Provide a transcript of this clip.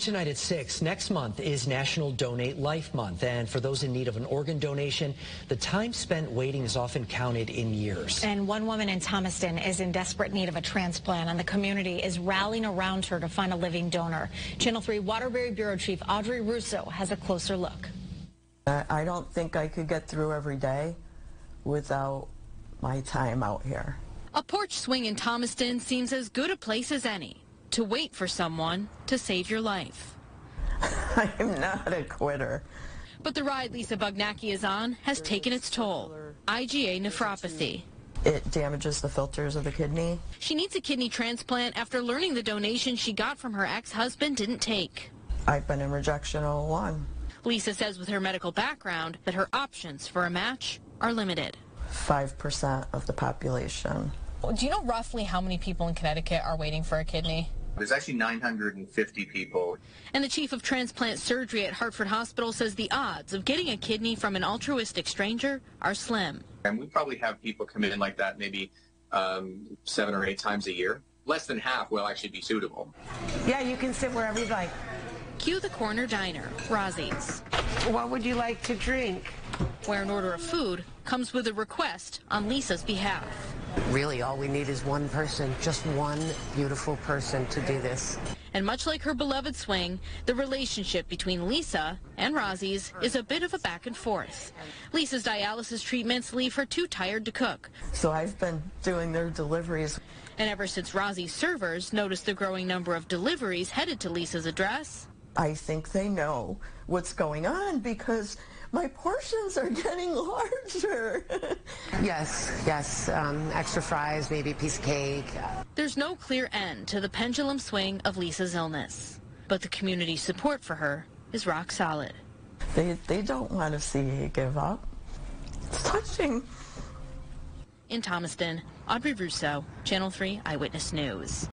Tonight at 6, next month is National Donate Life Month. And for those in need of an organ donation, the time spent waiting is often counted in years. And one woman in Thomaston is in desperate need of a transplant, and the community is rallying around her to find a living donor. Channel 3 Waterbury Bureau Chief Audrey Russo has a closer look. I don't think I could get through every day without my time out here. A porch swing in Thomaston seems as good a place as any to wait for someone to save your life. I am not a quitter. But the ride Lisa Bugnacki is on has taken its toll. IgA nephropathy. It damages the filters of the kidney. She needs a kidney transplant after learning the donation she got from her ex-husband didn't take. I've been in rejection all along. Lisa says with her medical background that her options for a match are limited. 5% of the population. Do you know roughly how many people in Connecticut are waiting for a kidney? There's actually 950 people. And the chief of transplant surgery at Hartford Hospital says the odds of getting a kidney from an altruistic stranger are slim. And we probably have people come in like that maybe um, seven or eight times a year. Less than half will actually be suitable. Yeah, you can sit wherever you'd like. Cue the corner diner, Rosie's. What would you like to drink? Where an order of food comes with a request on Lisa's behalf. Really, all we need is one person, just one beautiful person to do this. And much like her beloved swing, the relationship between Lisa and Rosie's is a bit of a back and forth. Lisa's dialysis treatments leave her too tired to cook. So I've been doing their deliveries. And ever since Rosie's servers noticed the growing number of deliveries headed to Lisa's address, I think they know what's going on because my portions are getting larger. yes, yes. Um, extra fries, maybe a piece of cake. There's no clear end to the pendulum swing of Lisa's illness, but the community support for her is rock solid. They, they don't want to see you give up. It's touching. In Thomaston, Audrey Russo, Channel 3 Eyewitness News.